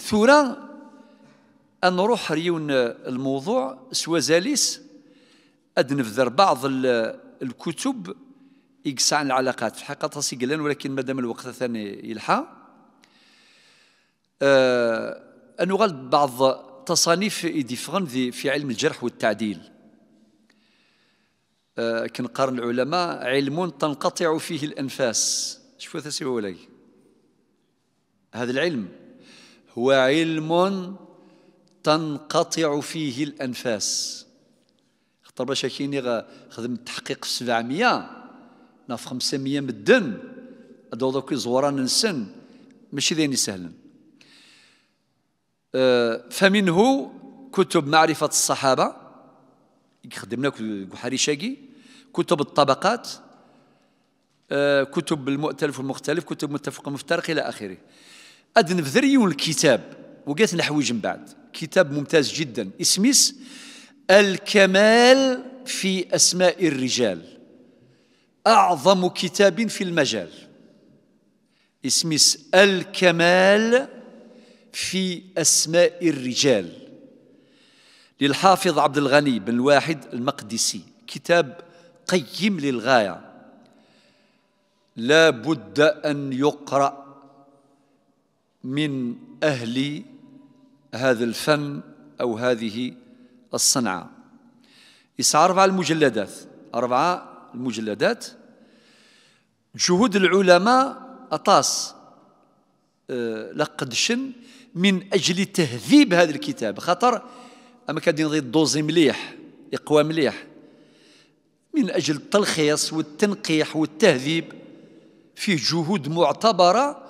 ثورة أن نروح ريون الموضوع سوازاليس أد نفذر بعض الكتب يقسع عن العلاقات في الحقيقة تاسي قلن ولكن مادام الوقت ثاني يلحى أنه غالب بعض تصانيف ديفرون في علم الجرح والتعديل أه كنقارن العلماء علم تنقطع فيه الأنفاس ثاسي ولاي هذا العلم هو علم تنقطع فيه الأنفاس. خطر باش كيني خدم التحقيق في 700 ناف 500 مدن هذو دوك زوران نسن ماشي ذيني سهلا أه فمنه كتب معرفة الصحابة خدمنا حريشاقي كتب الطبقات أه كتب المؤتلف والمختلف كتب متفق ومفترق إلى آخره. أدن في الكتاب وقيت نحويج من بعد. كتاب ممتاز جدا. اسميس الكمال في أسماء الرجال. أعظم كتاب في المجال. اسميس الكمال في أسماء الرجال. للحافظ عبد الغني بن الواحد المقدسي. كتاب قيم للغاية. لا بد أن يقرأ من أهل هذا الفن أو هذه الصنعة. يسعى أربع المجلدات. أربعة المجلدات. جهود العلماء أطاس أه لقدشن من أجل تهذيب هذا الكتاب. خاطر أما كان الدوزي مليح يقوى مليح. من أجل التلخيص والتنقيح والتهذيب فيه جهود معتبرة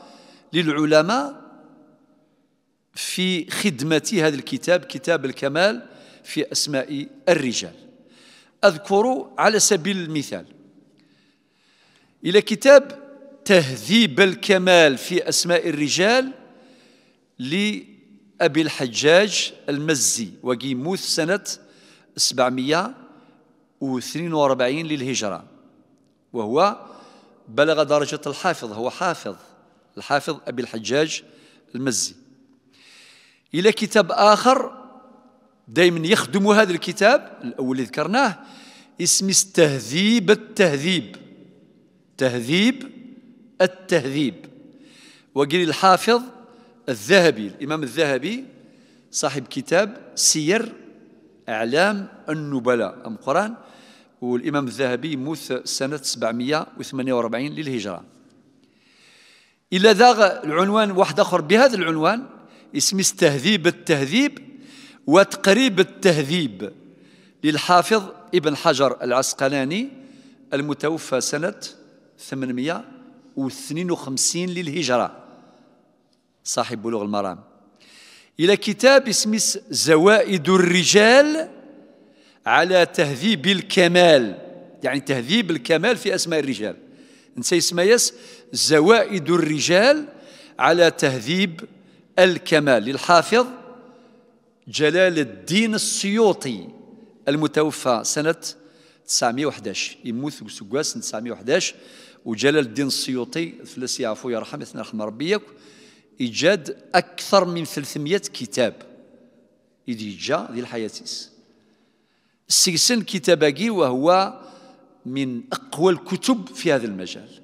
للعلماء في خدمة هذا الكتاب كتاب الكمال في أسماء الرجال. أذكر على سبيل المثال إلى كتاب تهذيب الكمال في أسماء الرجال لأبي الحجاج المزي وقيموث سنة 742 للهجرة. وهو بلغ درجة الحافظ هو حافظ الحافظ أبي الحجاج المزي. إلى كتاب آخر دائما يخدم هذا الكتاب الأول اللي ذكرناه اسم تهذيب التهذيب. تهذيب التهذيب. وقيل الحافظ الذهبي الإمام الذهبي صاحب كتاب سير أعلام النبلاء أم قرآن. والإمام الذهبي يموت سنة 748 للهجرة. إلى ذا العنوان واحد آخر بهذا العنوان اسم تهذيب التهذيب وتقريب التهذيب للحافظ ابن حجر العسقلاني المتوفى سنة 852 للهجرة. صاحب بلوغ المرام. إلى كتاب اسمه زوائد الرجال على تهذيب الكمال. يعني تهذيب الكمال في أسماء الرجال. نسي يس زوائد الرجال على تهذيب الكمال للحافظ جلال الدين السيوطي المتوفى سنة 911 يموت في سكواس سنة 911 وجلال الدين السيوطي فلس يعفو يرحم يثنى رحم ربيك إيجاد أكثر من 300 كتاب. إذ جاء ذي الحياتيس. السجسن كتاباكي وهو من أقوى الكتب في هذا المجال.